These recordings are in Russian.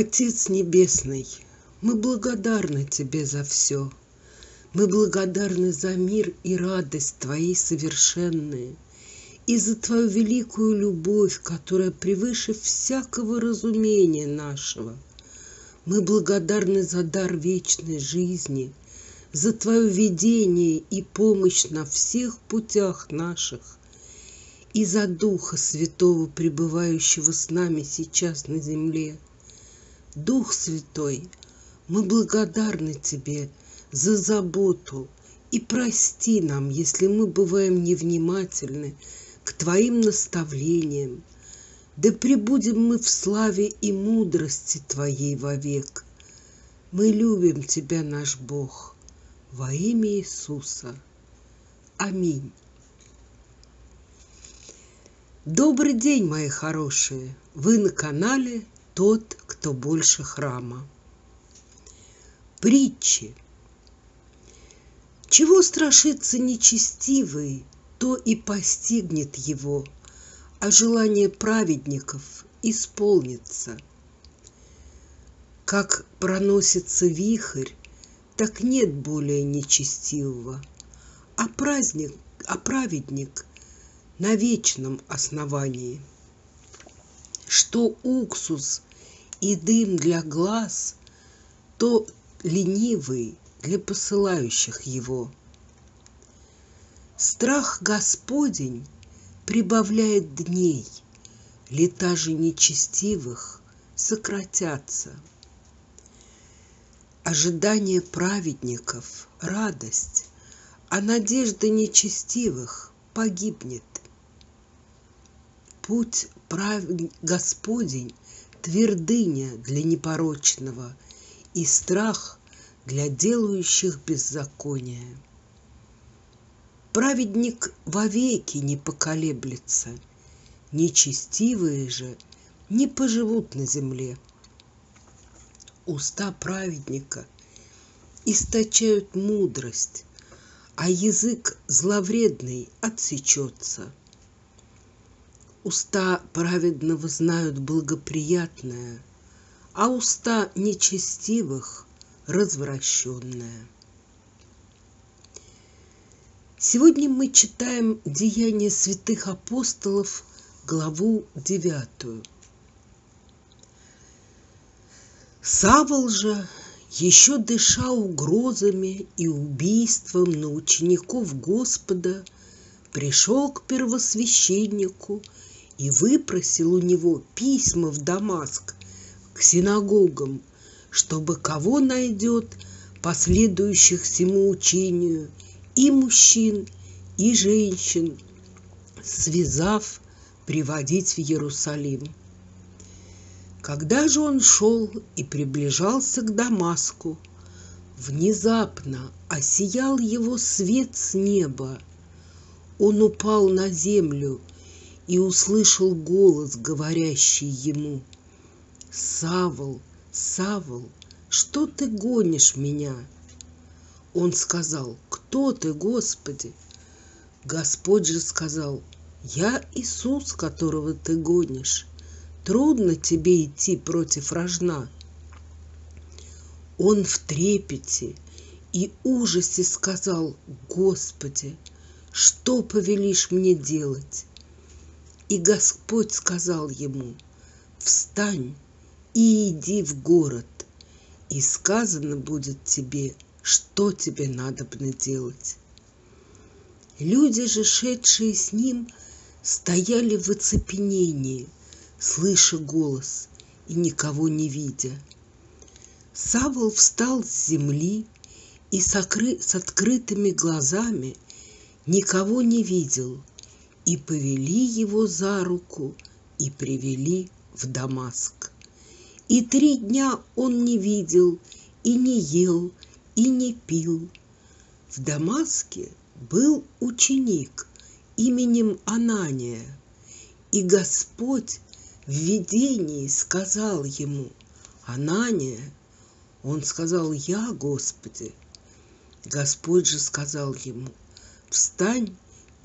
Отец Небесный, мы благодарны Тебе за все. Мы благодарны за мир и радость Твои совершенные, и за Твою великую любовь, которая превыше всякого разумения нашего. Мы благодарны за дар вечной жизни, за Твое видение и помощь на всех путях наших, и за Духа Святого, пребывающего с нами сейчас на земле. Дух Святой, мы благодарны Тебе за заботу и прости нам, если мы бываем невнимательны к Твоим наставлениям. Да пребудем мы в славе и мудрости Твоей вовек. Мы любим Тебя, наш Бог, во имя Иисуса. Аминь. Добрый день, мои хорошие! Вы на канале «Тот, кто больше храма». Притчи. Чего страшится нечестивый, то и постигнет его, а желание праведников исполнится. Как проносится вихрь, так нет более нечестивого, а праздник, а праведник на вечном основании. Что уксус и дым для глаз, то ленивый для посылающих его. Страх Господень прибавляет дней, лета же нечестивых сократятся. Ожидание праведников – радость, а надежда нечестивых погибнет. Путь прав... Господень – твердыня для непорочного и страх для делающих беззакония. Праведник вовеки не поколеблется, нечестивые же не поживут на земле. Уста праведника источают мудрость, а язык зловредный отсечется. Уста праведного знают благоприятное, а уста нечестивых – развращенное. Сегодня мы читаем Деяния святых апостолов, главу девятую. Савол же, еще дыша угрозами и убийством на учеников Господа, пришел к первосвященнику и выпросил у него письма в Дамаск к синагогам, чтобы кого найдет последующих всему учению и мужчин, и женщин, связав, приводить в Иерусалим. Когда же он шел и приближался к Дамаску, внезапно осиял его свет с неба. Он упал на землю и услышал голос, говорящий ему, «Савол, Савол, что ты гонишь меня?» Он сказал, «Кто ты, Господи?» Господь же сказал, «Я Иисус, которого ты гонишь. Трудно тебе идти против рожна». Он в трепете и ужасе сказал, «Господи, что повелишь мне делать?» И Господь сказал ему, «Встань и иди в город, и сказано будет тебе, что тебе надо делать». Люди же, шедшие с ним, стояли в оцепенении, слыша голос и никого не видя. Савол встал с земли и с, окры... с открытыми глазами никого не видел – и повели его за руку и привели в Дамаск. И три дня он не видел, и не ел, и не пил. В Дамаске был ученик именем Анания, и Господь в видении сказал ему, Анания, он сказал, я, Господи. Господь же сказал ему, встань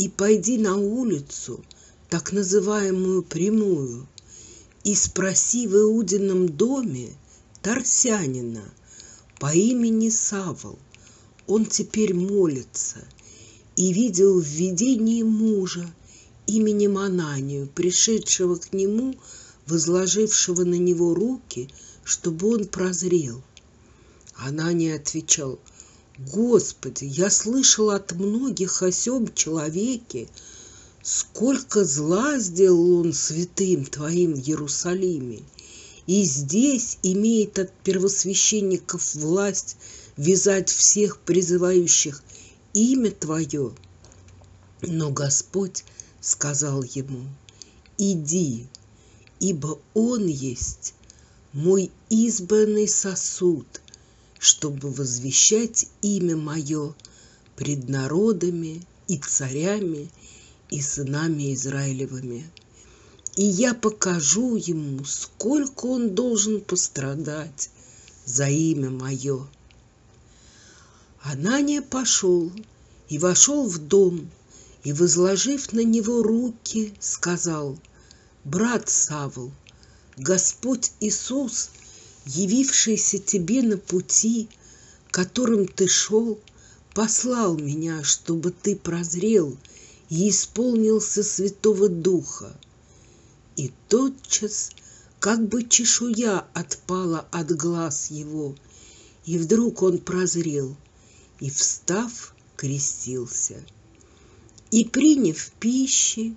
и пойди на улицу, так называемую прямую, и спроси в Иудином доме Тарсянина по имени Савол. Он теперь молится и видел в видении мужа именем Ананию, пришедшего к нему, возложившего на него руки, чтобы он прозрел. Анания отвечал, «Господи, я слышал от многих о сем человеке, сколько зла сделал он святым Твоим в Иерусалиме, и здесь имеет от первосвященников власть вязать всех призывающих имя Твое. Но Господь сказал ему, иди, ибо Он есть мой избранный сосуд, чтобы возвещать имя Мое пред народами и царями и сынами Израилевыми. И я покажу ему, сколько он должен пострадать за имя Мое. Анания пошел и вошел в дом, и, возложив на него руки, сказал, «Брат Савл, Господь Иисус, явившийся тебе на пути, которым ты шел, послал меня, чтобы ты прозрел и исполнился Святого Духа». И тотчас, как бы чешуя отпала от глаз его, и вдруг он прозрел – и, встав, крестился. И, приняв пищи,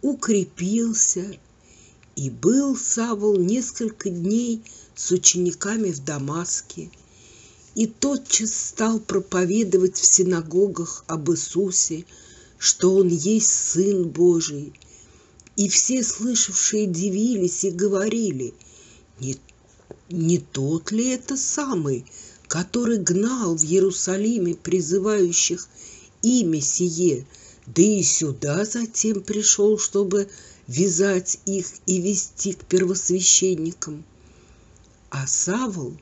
укрепился, и был Савол несколько дней с учениками в Дамаске, и тотчас стал проповедовать в синагогах об Иисусе, что Он есть Сын Божий. И все слышавшие дивились и говорили, не, не тот ли это самый, который гнал в Иерусалиме призывающих имя сие, да и сюда затем пришел, чтобы вязать их и вести к первосвященникам. А Савл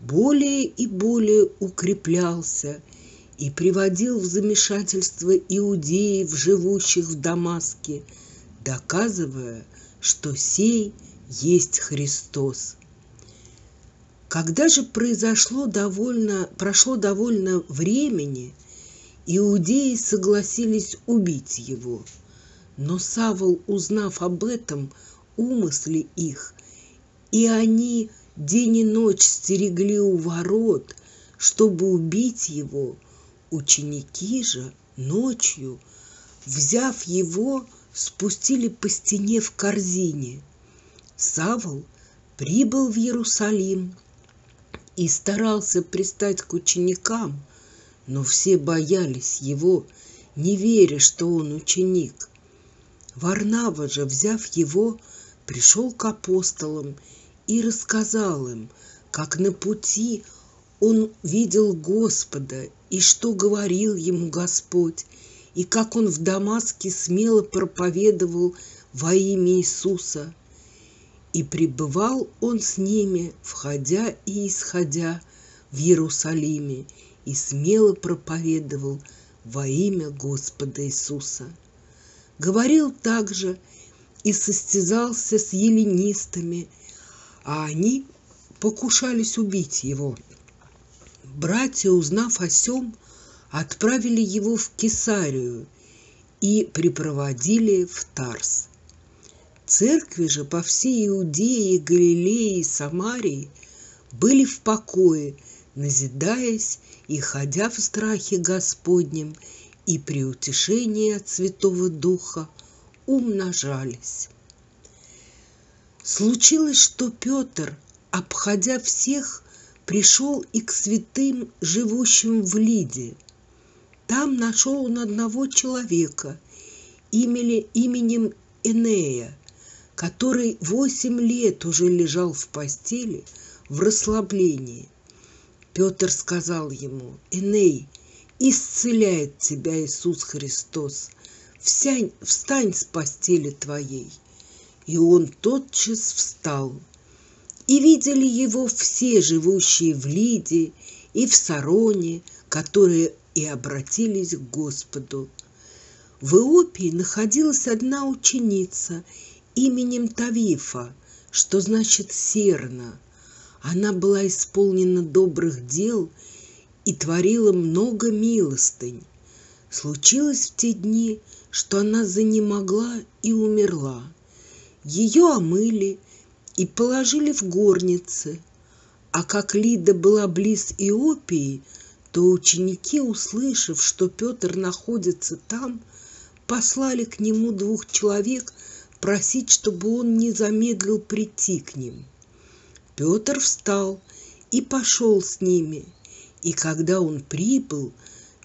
более и более укреплялся и приводил в замешательство иудеев, живущих в Дамаске, доказывая, что сей есть Христос. Когда же произошло довольно, прошло довольно времени, иудеи согласились убить его. Но Савол, узнав об этом, умысли их, и они день и ночь стерегли у ворот, чтобы убить его. Ученики же ночью, взяв его, спустили по стене в корзине. Савол прибыл в Иерусалим и старался пристать к ученикам, но все боялись его, не веря, что он ученик. Варнава же, взяв его, пришел к апостолам и рассказал им, как на пути он видел Господа и что говорил ему Господь, и как он в Дамаске смело проповедовал во имя Иисуса – и пребывал он с ними, входя и исходя в Иерусалиме, и смело проповедовал во имя Господа Иисуса. Говорил также и состязался с еленистами, а они покушались убить его. Братья, узнав о сем, отправили его в Кесарию и припроводили в Тарс. Церкви же по всей Иудее, Галилее и Самарии были в покое, назидаясь и ходя в страхе Господнем, и при утешении от Святого Духа умножались. Случилось, что Петр, обходя всех, пришел и к святым, живущим в Лиде. Там нашел он одного человека именем Энея, который восемь лет уже лежал в постели в расслаблении. Петр сказал ему, «Эней, исцеляет тебя Иисус Христос, Всянь, встань с постели твоей». И он тотчас встал. И видели его все живущие в Лиде и в Сароне, которые и обратились к Господу. В Иопии находилась одна ученица – именем Тавифа, что значит серна. Она была исполнена добрых дел и творила много милостынь. Случилось в те дни, что она занемогла и умерла. Ее омыли и положили в горнице, а как Лида была близ Иопии, то ученики, услышав, что Петр находится там, послали к нему двух человек просить, чтобы он не замедлил прийти к ним. Петр встал и пошел с ними, и когда он прибыл,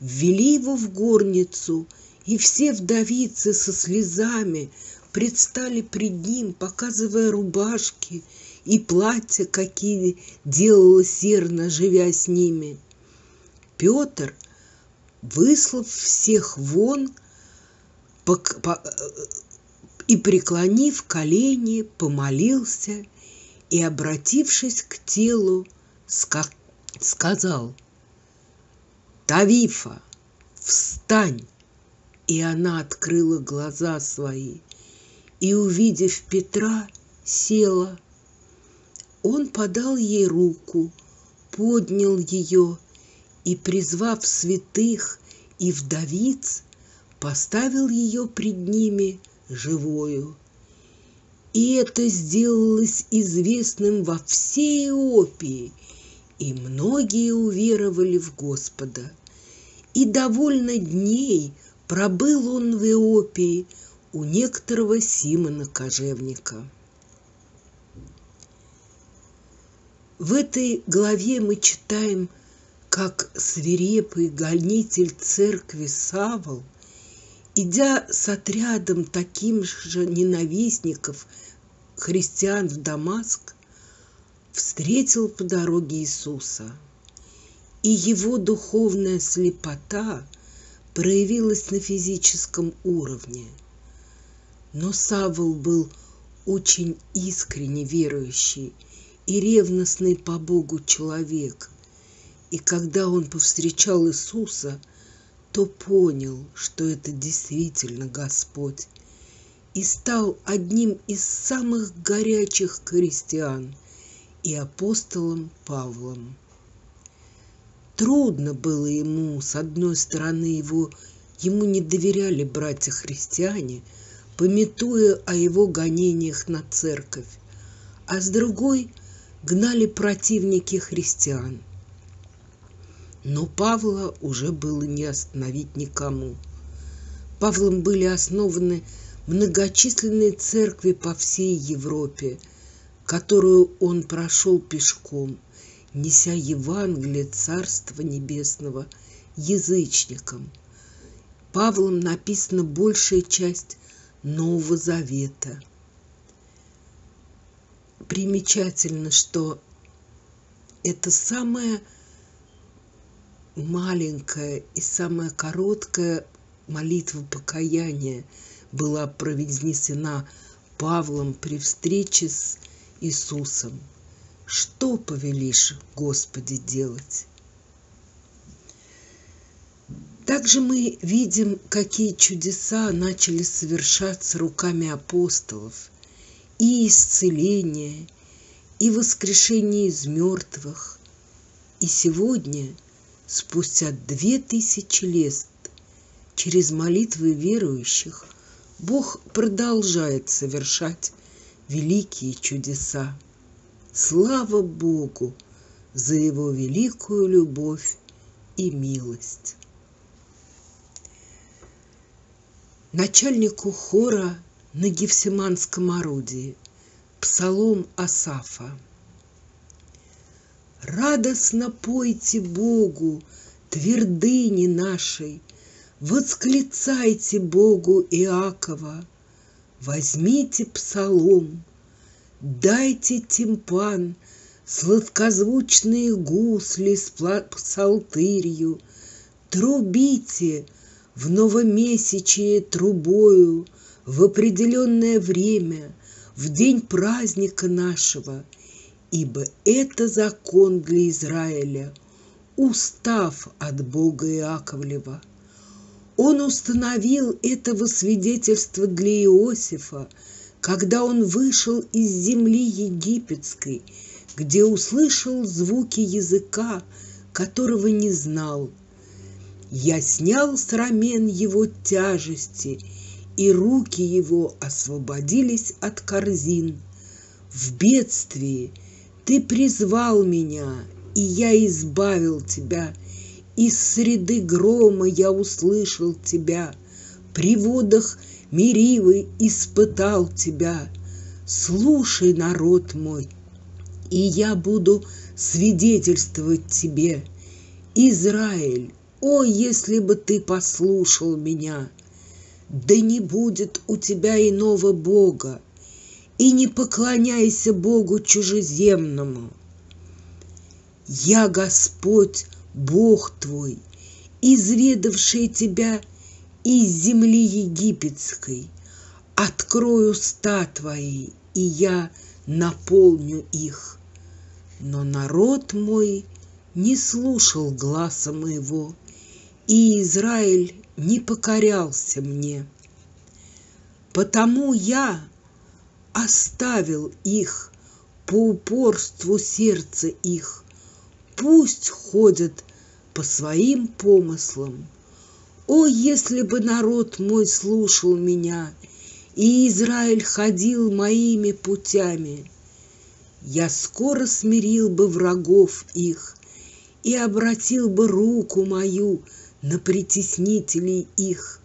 ввели его в горницу, и все вдовицы со слезами предстали пред ним, показывая рубашки и платья, какие делала серна, живя с ними. Петр, выслав всех вон, и, преклонив колени, помолился и, обратившись к телу, сказал «Тавифа, встань!» И она открыла глаза свои и, увидев Петра, села. Он подал ей руку, поднял ее и, призвав святых и вдовиц, поставил ее пред ними живою. И это сделалось известным во всей Иопии, и многие уверовали в Господа. И довольно дней пробыл он в Иопии у некоторого Симона Кожевника. В этой главе мы читаем, как свирепый гонитель церкви Савол Идя с отрядом таким же ненавистников христиан в Дамаск, встретил по дороге Иисуса. И его духовная слепота проявилась на физическом уровне. Но Савол был очень искренне верующий и ревностный по Богу человек. И когда он повстречал Иисуса – то понял, что это действительно Господь, и стал одним из самых горячих христиан и апостолом Павлом. Трудно было ему, с одной стороны, его ему не доверяли братья-христиане, пометуя о его гонениях на церковь, а с другой гнали противники христиан – но Павла уже было не остановить никому. Павлом были основаны многочисленные церкви по всей Европе, которую он прошел пешком, неся Евангелие Царства Небесного язычникам. Павлом написана большая часть Нового Завета. Примечательно, что это самая маленькая и самая короткая молитва покаяния была произнесена Павлом при встрече с Иисусом. Что повелишь, Господи, делать? Также мы видим, какие чудеса начали совершаться руками апостолов. И исцеление, и воскрешение из мертвых. И сегодня – спустя две тысячи лет через молитвы верующих Бог продолжает совершать великие чудеса. Слава Богу за Его великую любовь и милость. Начальнику хора на Гефсиманском орудии. Псалом Асафа – Радостно пойте Богу, твердыни нашей, Восклицайте Богу Иакова, Возьмите псалом, дайте тимпан, Сладкозвучные гусли с псалтырью, Трубите в новомесячие трубою В определенное время, В день праздника нашего — ибо это закон для Израиля, устав от Бога Иаковлева. Он установил этого свидетельства для Иосифа, когда он вышел из земли египетской, где услышал звуки языка, которого не знал. Я снял с рамен его тяжести, и руки его освободились от корзин. В бедствии ты призвал меня, и я избавил тебя. Из среды грома я услышал тебя, при водах Меривы испытал тебя. Слушай, народ мой, и я буду свидетельствовать тебе. Израиль, о, если бы ты послушал меня, да не будет у тебя иного Бога, и не поклоняйся Богу чужеземному. Я Господь, Бог твой, изведавший тебя из земли египетской. Открою уста твои, и я наполню их. Но народ мой не слушал гласа моего, и Израиль не покорялся мне. Потому я оставил их по упорству сердца их, пусть ходят по своим помыслам. О, если бы народ мой слушал меня, и Израиль ходил моими путями, я скоро смирил бы врагов их и обратил бы руку мою на притеснителей их.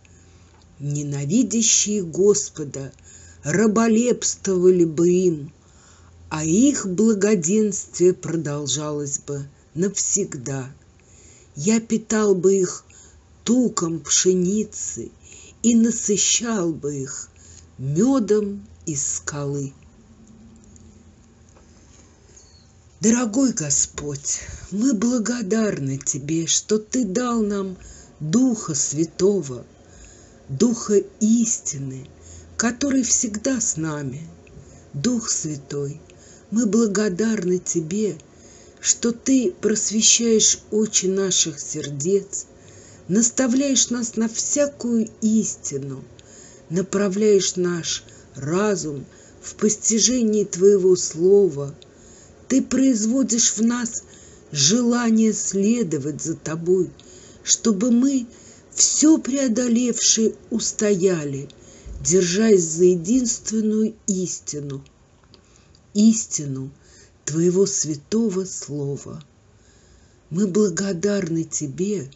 Ненавидящие Господа раболепствовали бы им, а их благоденствие продолжалось бы навсегда. Я питал бы их туком пшеницы и насыщал бы их медом из скалы. Дорогой Господь, мы благодарны Тебе, что Ты дал нам Духа Святого, Духа истины, который всегда с нами. Дух Святой, мы благодарны Тебе – что Ты просвещаешь очи наших сердец, наставляешь нас на всякую истину, направляешь наш разум в постижении Твоего Слова. Ты производишь в нас желание следовать за Тобой, чтобы мы, все преодолевшие, устояли, держась за единственную истину. Истину – Твоего святого Слова. Мы благодарны Тебе,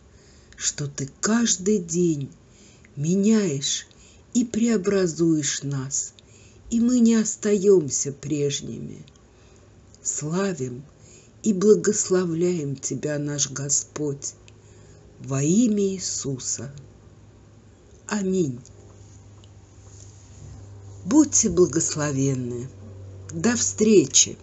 что Ты каждый день меняешь и преобразуешь нас, и мы не остаемся прежними. Славим и благословляем Тебя, наш Господь, во имя Иисуса. Аминь. Будьте благословенны. До встречи!